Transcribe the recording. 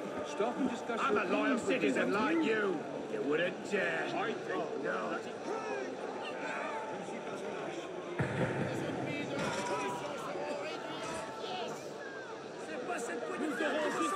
Chief. Stop and discuss I'm a loyal opinions with me, citizen like you? you. You wouldn't dare. I think... Oh, no. C'est pas cette poignée de